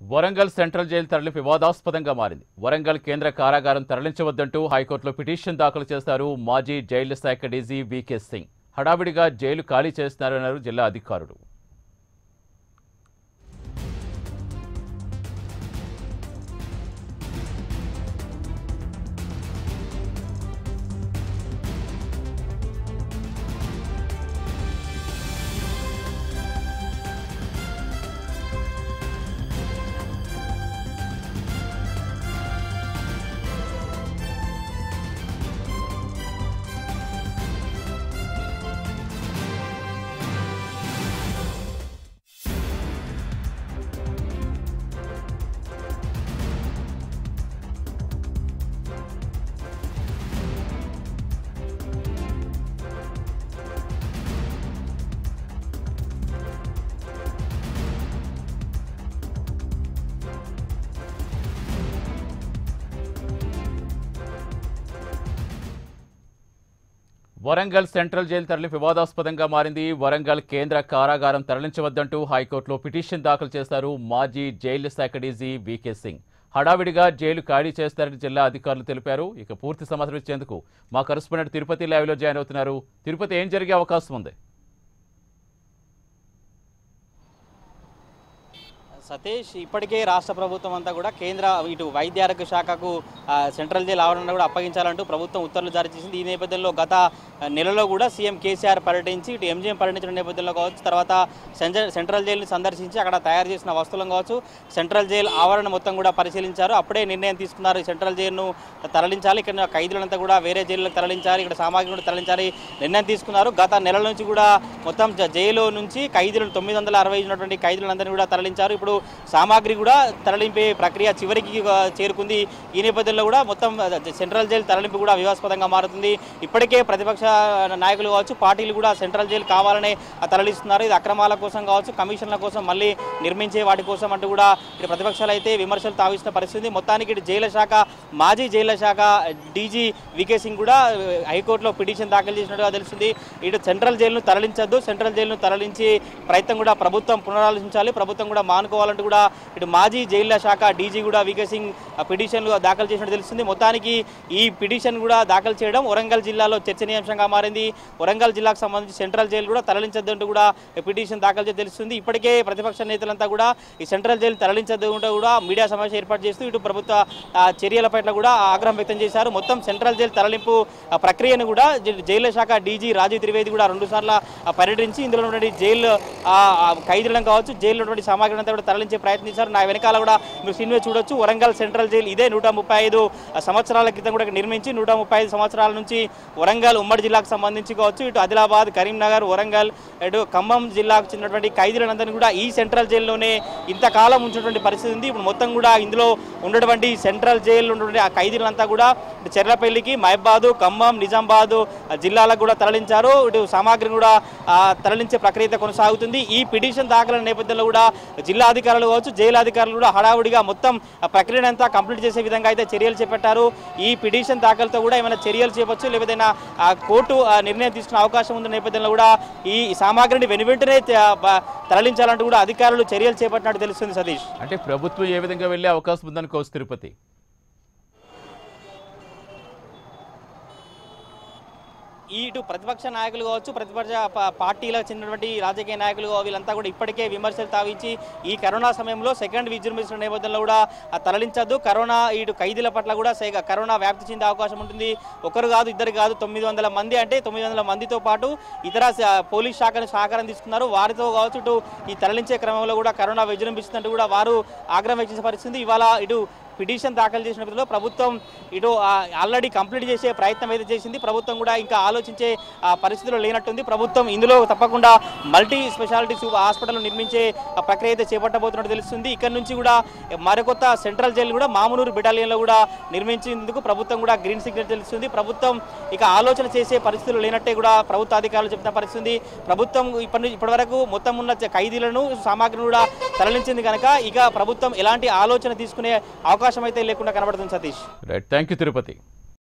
Warangal central jail తరలింపు వివాదాస్పదంగా మారింది. వరంగల్ కేంద్ర కారాగారం తరలించవద్దంటూ హైకోర్టులో పిటిషన్ దాఖలు చేశారు మాజీ జైళ్ళ శాఖ డీజీ వీకే సింగ్. హడావిడిగా జైలు ఖాళీ చేస్తున్నారన్నారు జిల్లా అధికారులు. వరంగల్ సెంట్రల్ జైలు తరలింపు వివాదాస్పదంగా మారింది. వరంగల్ కేంద్ర కారాగారం తరలించవద్దంటూ హైకోర్టులో పిటిషన్ దాఖలు చేశారు మాజీ జైలు శాఖ డీజీ వికే సింగ్. హడావిడిగా జైలు ఖాళీ చేస్తారని జిల్లా అధికారులు తెలిపారు. ఇక పూర్తి సమాచారం ఇచ్చేందుకు మా కరస్పాండెంట్ తిరుపతి లైవ్లో జాయిన్ అవుతున్నారు. తిరుపతి ఏం జరిగే అవకాశం ఉంది? సతీష్ ఇప్పటికే రాష్ట్ర ప్రభుత్వం అంతా కూడా కేంద్ర ఇటు వైద్య ఆరోగ్య శాఖకు సెంట్రల్ జైలు ఆవరణ కూడా అప్పగించాలంటూ ప్రభుత్వం ఉత్తర్వులు జారీ చేసింది. ఈ నేపథ్యంలో గత నెలలో కూడా సీఎం కేసీఆర్ పర్యటించి ఇటు ఎంజీఎం పర్యటించిన నేపథ్యంలో కావచ్చు తర్వాత సెంట్రల్ సెంట్రల్ జైలుని సందర్శించి అక్కడ తయారు చేసిన వస్తువులను కావచ్చు సెంట్రల్ జైలు ఆవరణ మొత్తం కూడా పరిశీలించారు. అప్పుడే నిర్ణయం తీసుకున్నారు. సెంట్రల్ జైలును తరలించాలి. ఇక్కడ ఖైదీలంతా కూడా వేరే జైలులకు తరలించాలి. ఇక్కడ సామాగ్రి కూడా తరలించాలి. నిర్ణయం తీసుకున్నారు. గత నెల నుంచి కూడా మొత్తం జ- జైలు నుంచి ఖైదీలను తొమ్మిది వందల అరవై ఉన్నటువంటి ఖైదీలందరినీ కూడా తరలించారు. ఇప్పుడు సామాగ్రి కూడా తరలింపే ప్రక్రియ చివరికి చేరుకుంది. ఈ నేపథ్యంలో కూడా మొత్తం సెంట్రల్ జైలు తరలింపు కూడా వివాదాస్పదంగా మారుతుంది. ఇప్పటికే ప్రతిపక్ష నాయకులు కావచ్చు పార్టీలు కూడా సెంట్రల్ జైలు కావాలనే తరలిస్తున్నారు. ఇది అక్రమాల కోసం కావచ్చు కమిషన్ల కోసం మళ్ళీ నిర్మించే వాటి కోసం అంటూ కూడా ఇటు ప్రతిపక్షాలు అయితే విమర్శలు తావిస్తున్న పరిస్థితి మొత్తానికి ఇటు జైల శాఖ మాజీ జైల శాఖ డీజీ వికే సింగ్ కూడా హైకోర్టులో పిటిషన్ దాఖలు చేసినట్టుగా తెలిసింది ఇటు సెంట్రల్ జైలును తరలించద్దు. సెంట్రల్ జైలును తరలించి ప్రయత్నం కూడా ప్రభుత్వం పునరాలోచించాలి. ప్రభుత్వం కూడా మానుకోవాలి. మానుకోవాలంటూ కూడా ఇటు మాజీ జైళ్ళ శాఖ డీజీ కూడా వికే సింగ్ పిటిషన్లు దాఖలు చేసినట్టు తెలుస్తుంది. మొత్తానికి ఈ పిటిషన్ కూడా దాఖలు చేయడం వరంగల్ జిల్లాలో చర్చనీయాంశంగా మారింది. వరంగల్ జిల్లాకు సంబంధించి సెంట్రల్ జైలు కూడా తరలించద్దంటూ కూడా పిటిషన్ దాఖలు చేసి తెలుస్తుంది. ఇప్పటికే ప్రతిపక్ష నేతలంతా కూడా ఈ సెంట్రల్ జైలు తరలించద్దంటూ కూడా మీడియా సమావేశం ఏర్పాటు చేస్తూ ఇటు ప్రభుత్వ చర్యల పట్ల కూడా ఆగ్రహం వ్యక్తం చేశారు. మొత్తం సెంట్రల్ జైలు తరలింపు ప్రక్రియను కూడా జైలు జైళ్ళ శాఖ డీజీ రాజీవ్ త్రివేది కూడా రెండు సార్లు పర్యటించి ఇందులో ఉన్నటువంటి జైలు ఆ, ఖైదీలను కావచ్చు జైల్లో ఉన్నటువంటి సామాగ్రి అంతా కూడా తరలించే ప్రయత్నించారు నా వెనకాల కూడా మీరు సినిమా చూడొచ్చు. వరంగల్ సెంట్రల్ జైలు ఇదే నూట ముప్పై ఐదు సంవత్సరాల క్రితం కూడా నిర్మించి నూట ముప్పై ఐదు సంవత్సరాల నుంచి వరంగల్ ఉమ్మడి జిల్లాకు సంబంధించి కావచ్చు. ఇటు ఆదిలాబాద్ కరీంనగర్ వరంగల్ ఇటు ఖమ్మం జిల్లాకు చెందినటువంటి ఖైదీలందరినీ కూడా ఈ సెంట్రల్ జైల్లోనే ఇంతకాలం ఉంచినటువంటి పరిస్థితి ఉంది. ఇప్పుడు మొత్తం కూడా ఇందులో ఉన్నటువంటి సెంట్రల్ జైల్లో ఉన్నటువంటి ఆ ఖైదీలంతా కూడా చెర్లపల్లికి మహబాదు ఖమ్మం నిజామాబాదు జిల్లాలకు కూడా తరలించారు. ఇటు సామాగ్రిని కూడా తరలించే ప్రక్రియ కొనసాగుతుంది. ఈ పిటిషన్ దాఖల నేపథ్యంలో కూడా జిల్లా అధికారులు కావచ్చు జైలు అధికారులు కూడా హడావుడిగా మొత్తం ప్రక్రియనంతా ప్రక్రియను అంతా కంప్లీట్ చేసే విధంగా అయితే చర్యలు చేపట్టారు. ఈ పిటిషన్ దాఖలతో కూడా ఏమైనా చర్యలు చేయవచ్చు లేకపోతే ఆ కోర్టు ఆ, నిర్ణయం తీసుకునే అవకాశం ఉన్న నేపథ్యంలో కూడా ఈ సామాగ్రిని వెను వెంటనే తరలించాలంటూ కూడా అధికారులు చర్యలు చేపట్టినట్టు తెలుస్తుంది సతీష్. అంటే ప్రభుత్వం ఏ విధంగా వెళ్ళే అవకాశం ఉందనుకోవచ్చు తిరుపతి? ఇటు ప్రతిపక్ష నాయకులు కావచ్చు ప్రతిపక్ష పార్టీలకు చెందినటువంటి రాజకీయ నాయకులు వీళ్ళంతా కూడా ఇప్పటికే విమర్శలు తావించి ఈ కరోనా సమయంలో సెకండ్ విజృంభిస్తున్న నేపథ్యంలో కూడా తరలించద్దు. కరోనా ఇటు ఖైదీల పట్ల కూడా కరోనా వ్యాప్తి చెందే అవకాశం ఉంటుంది. ఒకరు కాదు ఇద్దరు కాదు తొమ్మిది వందల మంది అంటే తొమ్మిది వందల మందితో పాటు ఇతర పోలీస్ శాఖను సహకారం తీసుకున్నారు. వారితో కావచ్చు ఇటు ఈ తరలించే క్రమంలో కూడా కరోనా విజృంభిస్తుందంటూ కూడా వారు ఆగ్రహం వ్యక్తించే పరిస్థితి ఇవాళ ఇటు పిటిషన్ దాఖలు చేసిన ప్రభుత్వం ఇటు ఆ, ఆల్రెడీ కంప్లీట్ చేసే ప్రయత్నం అయితే చేసింది. ప్రభుత్వం కూడా ఇంకా ఆలోచించే ఆ, పరిస్థితిలో లేనట్టుంది. ప్రభుత్వం ఇందులో తప్పకుండా మల్టీ స్పెషాలిటీ హాస్పిటల్ నిర్మించే ప్రక్రియ అయితే చేపట్టబోతున్నట్టు తెలుస్తుంది. ఇక్కడ నుంచి కూడా మరికొత్త సెంట్రల్ జైలు కూడా మామునూరు బెటాలియన్లో కూడా నిర్మించేందుకు ప్రభుత్వం కూడా గ్రీన్ సిగ్నల్ తెలుస్తుంది. ప్రభుత్వం ఇక ఆలోచన చేసే పరిస్థితులు లేనట్టే కూడా ప్రభుత్వ అధికారులు చెప్తున్న పరిస్థితి ప్రభుత్వం ఇప్పటి నుంచి మొత్తం ఉన్న ఖైదీలను సామాగ్రిని కూడా తరలించింది కనుక ఇక ప్రభుత్వం ఎలాంటి ఆలోచన తీసుకునే అవకాశం అయితే లేకుండా కనబడుతుంది Satish. Right thank you Tirupati